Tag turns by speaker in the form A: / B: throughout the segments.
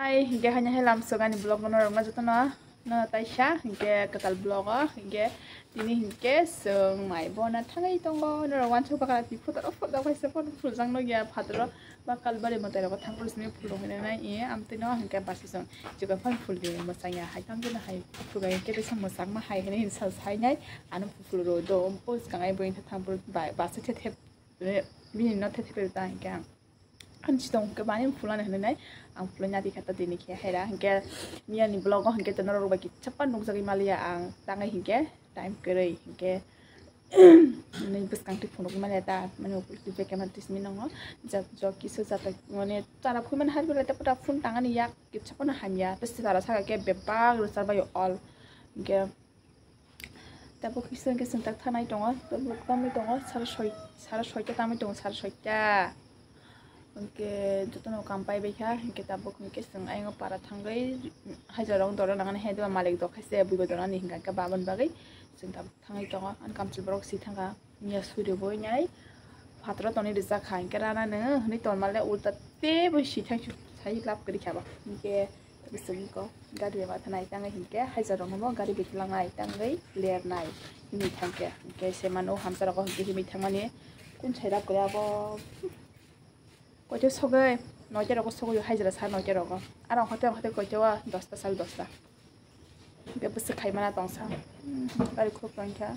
A: Hai, hingga hanya helam sogan di blog nono rumah jatuh na nono taisha hingga kekal blog ah hingga ini hingga sung mai bona tangai tonggo nono rawan coba kalau di foto rofo tau kaisa foto pulsang no apa tuh bakal bari motor apa tanggul sini pulung ini na ini am tino hingga pasti sung juga fun full di rumah saya hai tanggul hai juga yang kita sama sang mah hai ini insal hai nai anu full rodo om pos kangai boin tanggul bai pasti tetep ini nonton tetep itu tangkang kan sih dong kebanyakan pulang ini nai ang pulo nyati kata dini kia hera hingke mia ni blog ko hingke tenor ruba ki cepat nuk sagi malia ang tangai hingke time kerei hingke মানে বেসকাংটি ফোনক মানে এটা মানে উপলব্ধি পেকে মানে তিস মিনং যাব জ কিছু যাতে মানে তারা ফুই মানে হারবে এটা পটা ফোন টাঙানি ইয়াক কিছু কোনো হামিয়া বেশি তারা সাগাকে বেবাগ রোসার বাই অল গে তারপর কিছু কিছু থানায় দङ তারপর আমি দङ সাড়ে ছয় সাড়ে ছয়টা আমি দङ সাড়ে ছয়টা ke jotono kampai beha ke tabuk ke seng ayo para tanggai hajarong dora nangan hedo malik do khase bugo dora ni hinga ka baban bagai seng tab thangai tonga an kamchil borok si thanga nia surio boy nyai patra toni risa khain ke rana ne ni ton male ulta te bo si thang chu sai lap kari khaba ke bisung ko gari ba thanai tangai hinke hajarong mo gari beklangai tangai ler nai ni thangke ke semano hamsara ko hinke mi thangani kun chaira kora bo কৈ থৈ চবেই নটা ৰকম চবেই উঠাই যায় চাৰে নটা ৰকম আৰু অংশতে অংশতে কৈ থৈ আৰু দহটা চাৰে দহটা। বেছি খাই মানে টংচা আৰু খুব সংখ্যা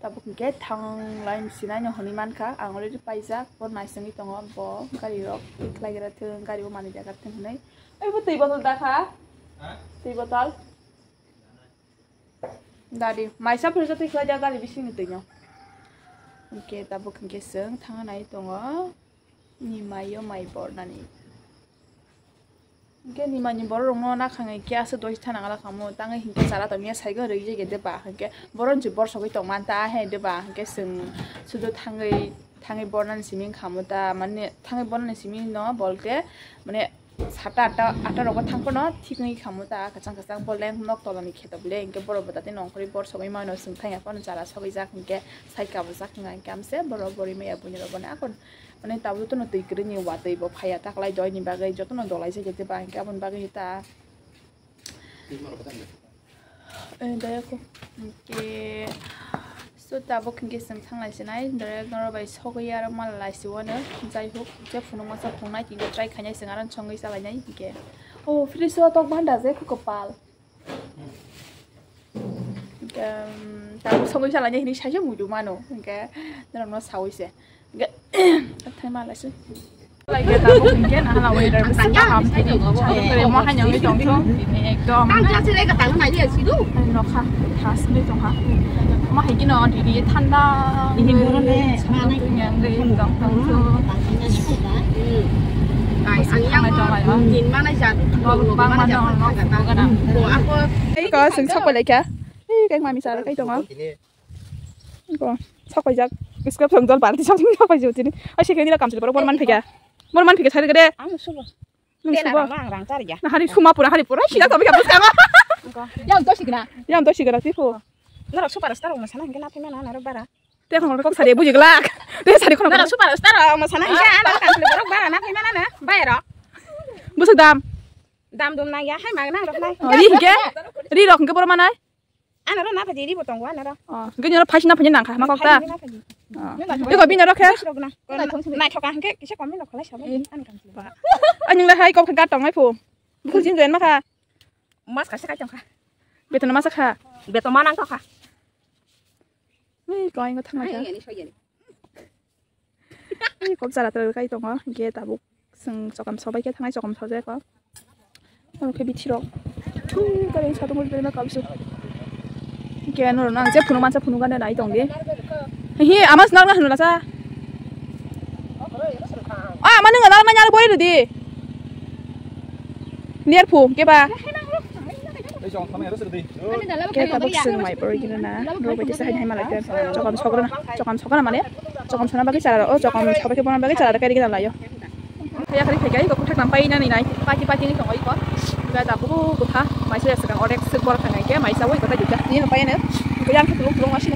A: তাৰপৰা গেট থং লাই চিনাই নহ'লে ইমান খা। আঙুলিটো পাই যা বৰ মাইচঙী টঙ ব গাড়ী হওক পিক লাগি থাকোঁ গাড়ীও মানি দিয়া কাটে শুনে এইবোৰ বটল দা খা। তেই বটল। দাদী মাইচা ফুৰিছ গাড়ী বেছি 이렇게 나부근개성 당한 아이 동어 니마요 마이버 나니 이게 니마니 버러 롱롱나 강에 기아서 도시 타나 가라 가모 땅에 힘께 살아도 미에 살고 르이제 게데 바 함께 버런 주 버서 거기 동만 다 해데 바 함께 승 수도 탕의 탕의 버는 시민 가모다 만네 탕의 버는 시민 너 볼게 만네 সাতটা আটটা আটটা রকম থাকবো ন ঠিক নেই খামো তা কাঁচাং কাঁচাং বললেন নক তলানি খেতে বলে বড় বদাতে নংকরি বর সবাই মানো সোংথাই এখন যারা সবাই যাক ইনকে সাইকাবো যাক ইনকে আমসে বড় বড়ি মেয়া বুনি রবনে এখন মানে তাবো তো নতুই করে নিয়ে ওয়াতেই বো ফাইয়া তাকলাই দয়নি বাগৈ যত ন দলাই যায় যেতে বা ইনকে আপন বাগৈ তা দয়াকো ইনকে सुता बुकिंगेसन थांलायसिनाय दरे नरबाय सगै आरो माल लायसिवानो जाय हुक जे फुनो मासा फुनाय दिन ट्राइ खायनाय सिङार छङै सालायनाय दिगे ओ फ्रिसो तक बान्दा जे खुकपाल তাৰ চঙি চালা নিয়ে সেইখিনি চাইছোঁ মোৰো মানুহ এনেকৈ চাওঁ হৈছে এনেকৈ তাত থাই মাল আছে 嚟嘅，但我平均可能會嚟食下唔睇到嗰個，佢哋冇係有呢種咯，誒咁。但係即係呢個蛋奶呢樣事都。係咯ค่ะค่ะ呢種ค่ะมาให้กินอ่ะดีดีทันดาดีดีมันเนี่ยมาในอย่างเงี้ยก็คือไก่อันยังมาจอยว่ากินมาในจัดรอบางมาจอยมากันกันนะโอ้อะ
B: ก็
A: ไอ้ก็ซึ่งชอบไปเลยแค่ไอ้แกงมามีสาระไอ้ตรงอ่ะก็ชอบไปจาก इसका संगदल पार्टी सब सब पाइजे होती नहीं और शिक्षण दिला काम से पर बोल मन फेंका kìa bốn man phải cái cái đấy nah hari cuma pura hari pura sih tapi kamu sekarang yang tuh sih kena yang tuh sih kena tipu Nara masana ngela pe mana nara bara. Kok sari buji glak. Te sari. Nara ana kan le borok bara mana na. Bayro. Busuk dam. Dam dum ya hai rok lai. Ri ke? Ri rok bor mana? Ana ro na pa di botong wa na ro. Oh, ke nyoro phasi na phani Ờ. Đi gọi pin nào đó khác. Này thọc ăn cái cái chắc có mấy lọc lấy sáu mấy ăn cầm gì. Anh nhưng là hai con thằng cá trong ấy phù. Phù xin duyên mà kha Mắc cả sẽ cá trồng kha Biết nó mắc sắc kha Biết nó mắc ăn có kha Mấy coi nó thằng này. Mấy con giờ là từ cái trồng á, ghé tà bục. Sừng cho cầm sáu bảy cái thằng này cho cầm sáu dây có. Nó cái bị chi rồi. Cái này sao tôi mới đến mà cầm xuống. Cái nó là nó ăn chết phun nó ăn chết phun nó cái này đấy trồng đi. hi amas nak nak nulasa ah mana ngadal mana boy tu di near phum ke ba kita bok sing mai per gina na ro ba jasa hai mala ke cokam sokra na cokam sokra male cokam sona bagi cara oh cokam sokra ke bona bagi cara ka dikita la yo khaya khari khaya ko kuthak nam pai na ni nai pati pati ni kongoi ko ba da bu kutha mai se sekang orek se bor khanga ke mai sa woi ko ta jukta ni na pai na ko yang ke lu lu ma shi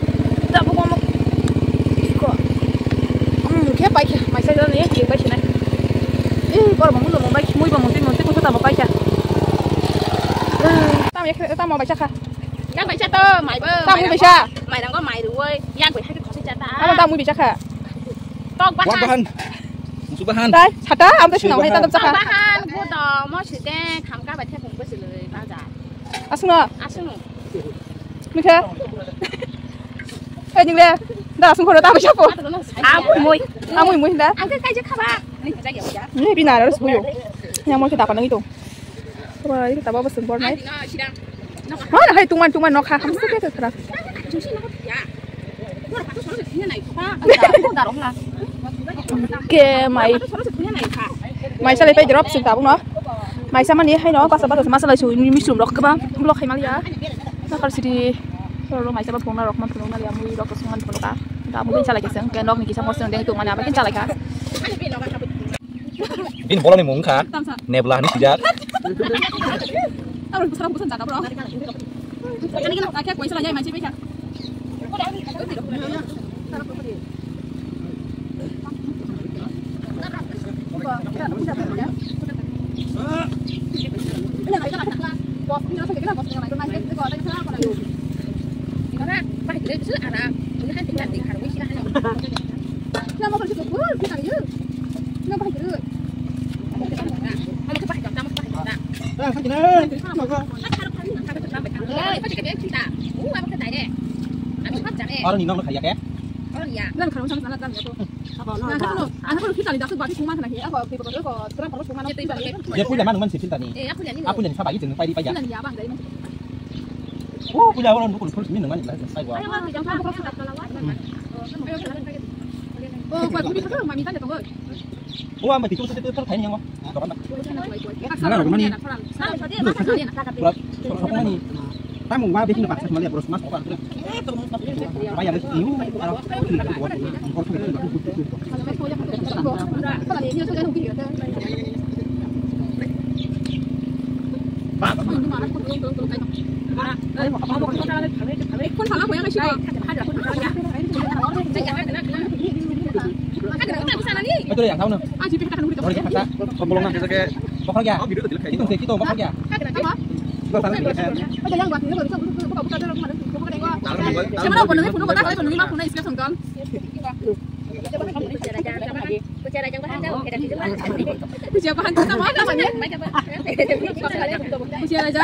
A: por mundu mo bai muy bom tin tin kuta mo bai cha tao yak tao mo bai cha kha. Yak
B: bai cha to mày bơ
A: tao muy bai cha
B: mày đang có mày được ơi. Yak quỷ hai cái khó cha ta.
A: Tao tao muy bai cha kha.
B: Tao quá
C: han chú bá han
A: đây chả ta am tới xin hay tao tao
B: cha
A: kha.
B: bá han cô đò mo chỉ te khám ca bài theo cùng với sự lời ba già
A: à xin ngờ
B: à xin ngờ
A: mình thế. Ê nhưng đây đã xin cô đò tao bai chắc
B: cô à mùi mùi. À mùi
A: mùi đấy anh
B: cứ cái chứ kha ba Ini.
A: Ini bina harus buyo. Yang mau kita apa itu? Ini kita bawa sembor
B: Ai
A: naik. Mana hai tuman tuman nok ham sih kita terus.
B: Chúng sinh nó có ya. Cô là phát số sự thế này khá. Cô đã đúng là.
A: Ke mai mai sa lepai drop sing tabung no. Mai sama ni hai no pas pas masa la chui mi sum rok ba. Blok hai mal ya. Na kal sidi Kalau mai sama pung na rok man pung na ya mui rok sungan pung ta. Ta mu bin chala keseng ke nok ni kisah mos deng tu mana ba kin chala ka.
C: Ini bola nih mung.
A: Tam sa.
C: Nebelah nih sejak.
A: Tahu besar busan cakap bro. Kan ini kakek kuai salahnya mai sih bisa.
B: Kan Eh, pakai jam kita. Uh,
C: Orang ya.
B: Oh iya.
A: Kan ya. Nah, ya.
B: Eh, aku
A: ya?
C: Oh, punya orang dukul terus minum
A: Oh, tanda tunggu.
C: Oh,
B: tadi apa
C: bikin dapat kan. Itu?
A: Kalau kan gitu.
C: Pak,
A: Kun salah aku yang ngasih.
C: itu yang tahu nih.
A: Ah, jadi kita kan udah
C: kita pembolongan kita kayak pokok ya. Itu kayak gitu pokok ya. Gua sana kayak
A: Ada yang buat ini buka buka? Buka dengok. Siapa tahu penuh penuh kota lima penuh.
B: Bicara jangan bahan jauh, kita di depan.
A: Aja.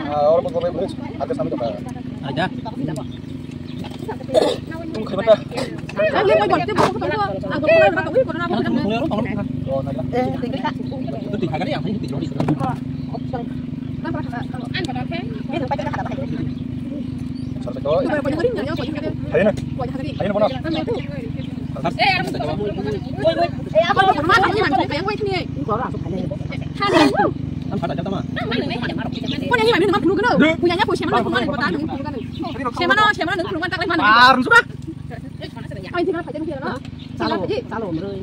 A: Ya,
C: orang berkomen beres, ada sampai ke Ada. Tunggu sebentar.
A: Kan dia mau dia mau ketemu. Aku pernah bakal wih pernah bakal ketemu.
C: Oh, nah, ya. Itu tiga kali yang tadi kali.
A: Kan pernah kalau
B: Ăn vào đó thế.
C: Selesai kok.
A: Itu banyak banyak hari nggak ya? Banyak hari.
C: Hari ini,
A: Banyak hari.
C: hari ini mana?
A: Kan itu.
C: Mas.
B: Eh.
A: Eh, apa mana ini?
C: Kan
B: mana mana?
A: Yang ini memang perlu kan? Punyanya siapa mana kota ini perlu kan? Siapa mana siapa mana perlu kan tak mana?
C: Harus sudah.
B: Mana
A: ini tinggal aja mungkin lah.
B: Salo, salo
A: lah.
B: Mereui,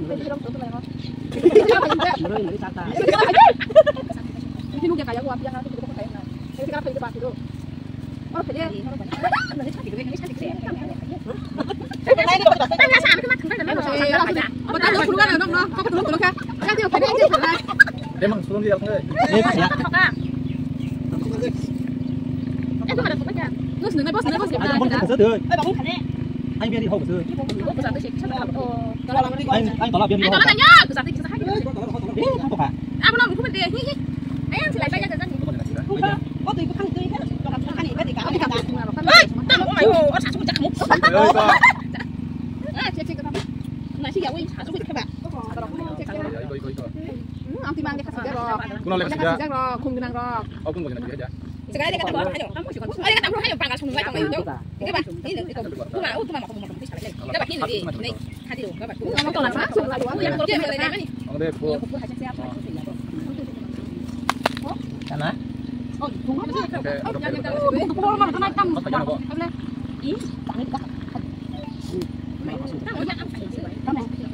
B: mereui sata.
A: Ini nunggu kayak gua biar nanti kita kayak. Ini kita pergi depan dulu. Oh, kerja. Betul lu keluar dong, no. Kau keluar. Nanti oke aja selesai.
C: Dia Emang sebelum dia enggak.
B: Ini pas ya.
A: Eh, kok ada fokus ya? Nus nengah bos, nengah bos
B: kita.
A: Ada
B: bos kita sửa được. Ai bảo không thể. Anh biết đi không sửa. Anh anh tỏ lòng biết đi. Anh tỏ lòng nhá,
A: cứ giả thích cứ giả hay. Không có phải.
C: À, nó
A: không phải tiền. Anh chỉ lại bây giờ
C: thời gian. Không
A: có. Có tùy có khăn tùy hết. Còn khăn này bây
C: giờ cả. Ê, tao
A: mày hồ, ăn sạch xuống
C: chắc mục.
A: kuna
C: lek
A: sija ro kum ginang ro
C: oh kum ginang sija
A: sekarang dia kata bawa ayo kamu sih kan ada kata bawa ayo pangkas kum bawa itu kita bah ini itu cuma oh cuma makan makan kita bah ini ini hati dong bah tuh kamu tolak masuk lah dua yang kalau dia mana nih
C: oh deh bu
B: karena
C: oh tunggu
A: aja
C: kalau
A: jangan jangan kalau mana kena tam
C: ih tangan kah
A: Hãy subscribe cho kênh Ghiền Mì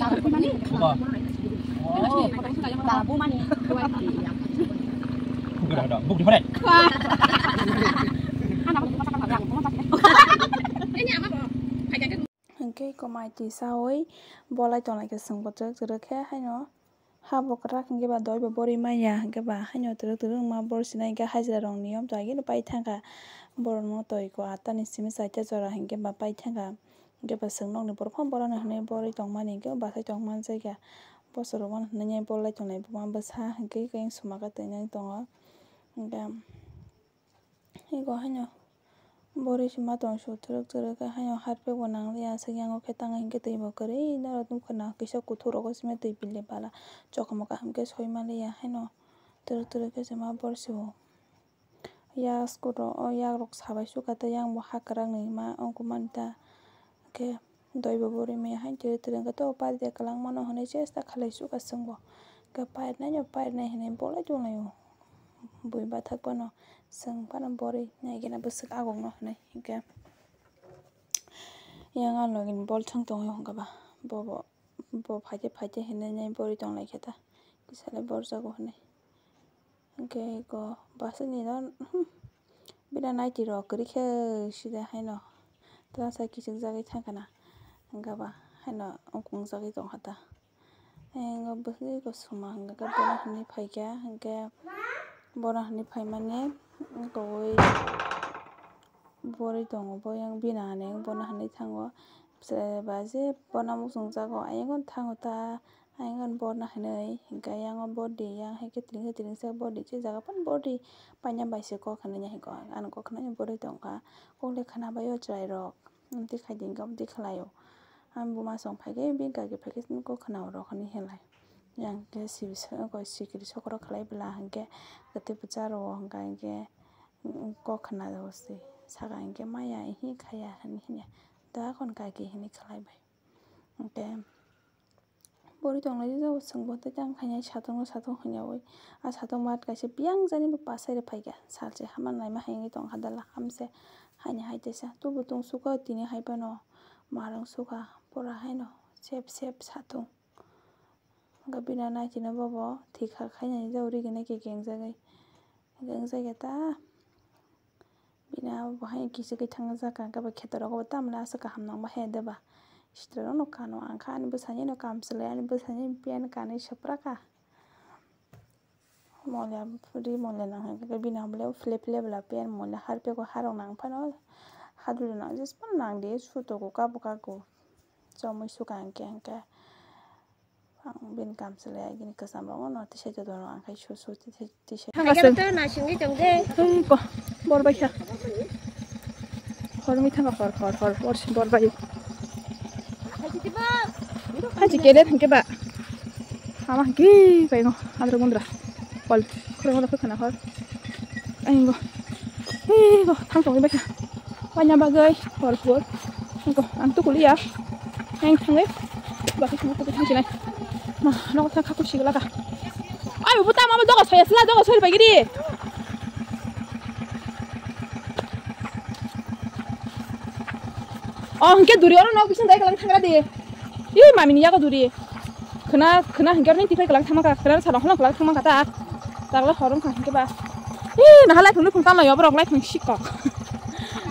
A: Gõ
B: Để
A: không bỏ lỡ những video hấp dẫn mana? Dua.
B: Buk dah. Buk di mana?
A: Mau? Kayak
D: cái có mai thì sao ấy bỏ lại toàn lại cái sừng bột trước từ được khác hay nó ha bộ cái cái bà đói bà bori mai ya cái bà hay nó từ từ mà bor hai giờ đồng niệm tôi cái nó bay thang cả bor nó tôi có ata ni sim sai cho rồi hình cái bà bay thang cả cái bà sừng nong ni bor phong bor nó này bor đi trong mà này cái bà thấy trong man sai cả bor sờ rồi nó nhảy bor lại trong này bà bớt ha nhảy trong đó cái cái có hay nó bori shi ma tong shu turuk turuk ka hanyo har pe bonang ya sa yang o ketang hin ke tei bo kare na ro tum khana ki sa ku thoro ko sime tei pile bala chok mo ka ham ke ma ya hano turuk turuk ke ma wo ya sku ro o ya rok sa ba shu ka ta yang mo ha karang ni ma ke doi babori me han tire tere ka to pa de kalang mano hone che sta khalai su ka sangwa ka pa na nyo pa na hene bola ju na yo bui ba thak pa no sang pa na bori na ge na busak agong no hone ge yang an login bol chang tong yo ga ba bo bo bo phaje phaje hene ne bori tong lai kheta kisale bor sa go hone ge ko bas ni don bida nai ti ro kri khe shida hai no ta sa ki chang za ge chang kana hanga ba hena ongkung jagi tong hata. E, hanga bhli go suma hanga ka bona hni phai kya hanga bona hni phai mane koi bori tong bo yang bina quá, bona hni thango. Se ba je bona mu sung jago aingon thằng ta aingon bod na hanai hinka yang body yang heke cái tring sao body che jaga pan body panya bai se ko khana nya heko an ko khana nya body tong ka. Ko le khana bai yo chai rok unti khai ding gam ti khlayo han bu ma song phai ge bin ka ge phai ge ko khana ro khani helai yang ge si bi sa ko si ki so ko khlai bla han ge ge te pucha ro han ga ge ko khana ro si sa ga ge ma ya hi khaya han hi ne da kon ka ge hi ni khlai bai ge bori tong lai zo sang bo ta jang khanya cha tong sa tong khanya oi a sa tong mat ka se piang jani ba pasai re phai ga sal che haman lai ma hangi tong khadala ham se hanya hai te sa tu bu tong su ko tini hai pa no marang suka pura haino sep sep satung. Ga bina na china bobo thikha khanya ni jauri gina ke gengza gai gengza ge ta bina bo hai ki se ke thang za ka ka ba khetar go ta mna sa ka hamna ma he de ba. Shitra no ka no an kha ni bu sa ni no kam sle ani bu sa ni pian ka ni shapra ka. मोला free मोले ना है कभी ना हमले flip level पे मोले हर पे को हर नाम पर khadulana jispan nangdi sutu ko kabu kagu chomui sukang kyang ka ang bin kam sele agin ka sambango no tisha jo dono ang kai shu su tisha hang asen
A: ta na shingi jongde hum ko bor bai kha khor mi thanga khor khor khor bor shin bor bai haji tiba haji kele thang ke ba ama ki bai no adro gondra bol khore gondra khana khor ai go ai go thang tong bai kha ba kya. Ba nya ba gai hor hor. Ngo ang tu kuliah. Ang thang e. Ba ki mo ko thang chi nai. Ma no thang kha ku shi la ka. 아유 부담 한번 너가 서야 쓰나 너가 소리 발길이 어 함께 누리 얼어 나오고 싶은데 그냥 타가라 돼 ih mami ni yago duri kena kena hingkar ni tikai kelang thamaka kena sarong kelang kelang thamaka tak tak lo horong kan ke ba ih nah lai phung phung tam la yo borok lai phung sikok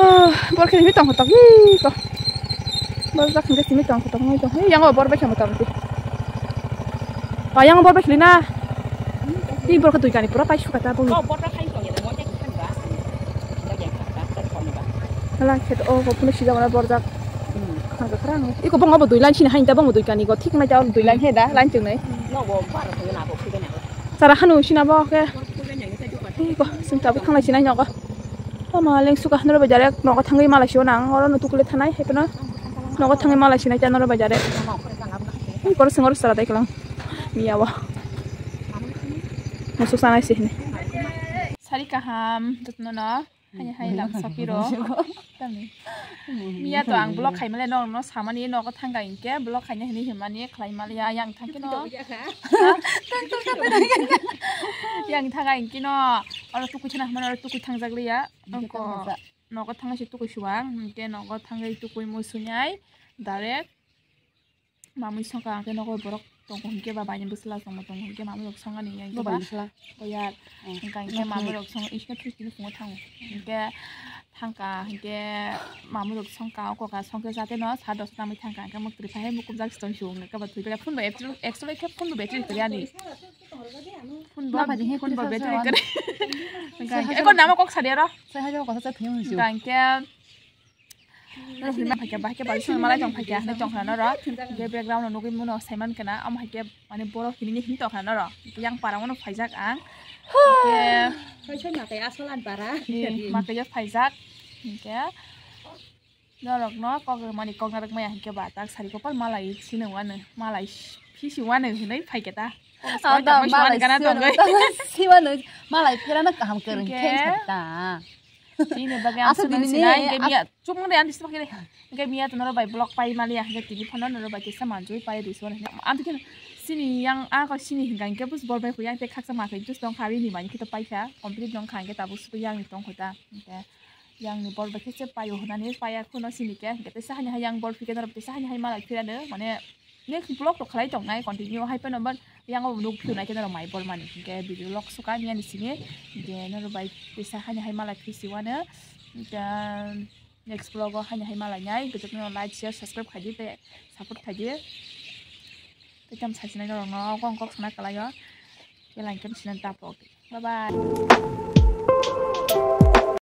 A: Ah, bor kini mitang hotak hi ko. Bor tak nges mitang hotak ngai to. Yang bor baca mitang ti. Pa yang bor baca lina. Ini bor ketui kani pura pai suka ta bung.
B: ก็บอสรักใครก่อนอย่างนั้นจะขึ้นบ้านแล้วอย่างขับบ้านแต่คนบ้าน
A: Ala ket oh ko maling suka nora bajarek noko tangi malasio nang orang nutuk le tanai hai pena noko tangi malasio nai tanora bajarek ini kor sengor sara tai kelang miawa masuk sana sih nih sari kaham tutno na ให้ให้หลังส
B: กกี่รอบ
A: ตั้งนี้มียตั
B: วอังบล็อกไข่มาเล่น้องน้องสามันนี้น้องก็ทางกับ
A: อิงแก่บ
B: ล็อกไข่เนี่ยนี่เห็นมันนี้
A: ใครมาเลยยังทางกินน้อตั้งตั้งตั้งไปไหกันยังทา
B: งกับอิงกินน้อเอาเราตุกุชนะ
A: มันเราตุกุทางจักรีอะน้องก็น้องก็ทางกัชิตุกุชวังแกน้องก็ทางกับตุกุมุสุนยัยดาเร็กมามุยสองกลางแกน้องก็บล็อก tong hunke ba bayin busla song tong hunke ma mrok song ani yang ba busla ko ya hunka hunke ma mrok song ishna thri kin phung thang hunke thangka hunke ma mrok song ka ko ka song ke jate no sa dos nam thangka ka mok tri phahe mukum jak stong shung ka ba thu ka phun ba ekstro ekstro ke phun ba betri kya ni phun ba ba phun ba betri
B: kare hunka ko nam ko sadera sa ha jo ko sa thim
A: ju hunka nó thì mang phải cái bài cái bài xong mà lại trong phải cái nó trong hàng nó đó cái background nó nuôi muốn nó xem mình cái nào ông hay cái mà nên bố thì mình nhìn tao hàng nó đó cái yang parang nó phải giác án cái
B: ไม่ใช่หมาแต่อาสลันปาระ
A: mà cái giác phải giác cái nó rồi nó có cái mà đi con cái mày cái bà ta xài có bao mà lại xin nữa nữa mà lại phi xin nữa thì đấy phải cái ta
B: เอาแต่มาเลย
A: cái nào tao người
B: ที่ว่าเลยม
A: Tine
B: bagai
A: am
B: sunan
A: sinai gamia. Cuma ni antis pakai deh. Gamia tu nolak bayi blok bayi malia. Jadi ni panon nolak bayi saman jui bayi disuan. Antik sini yang ah kalau sini hinggan kita bus bor bayi kuyang kita kaksa makan itu dong kawin ni banyak kita bayi kah. Komplit dong kah kita bus kuyang ni dong kita. Yang ni bor bayi kita bayi hunan ni bayi aku nol sini kah. Kita sahnya yang bor fikir nolak kita sahnya yang malak fikir ada. Mana ini blok tuh kalai dong ngai continue hai pe nomor yang aku nuk piu nai naro mai bol mani kayak video log suka nih di sini. Kayak naro by kisah hanya hai malah kisiwana dan next vlog hanya hai malanya gitu kan like share subscribe kaji te support kaji te jam sai sinai dong no kong kok sana kala yo ke lain kan sinan bye bye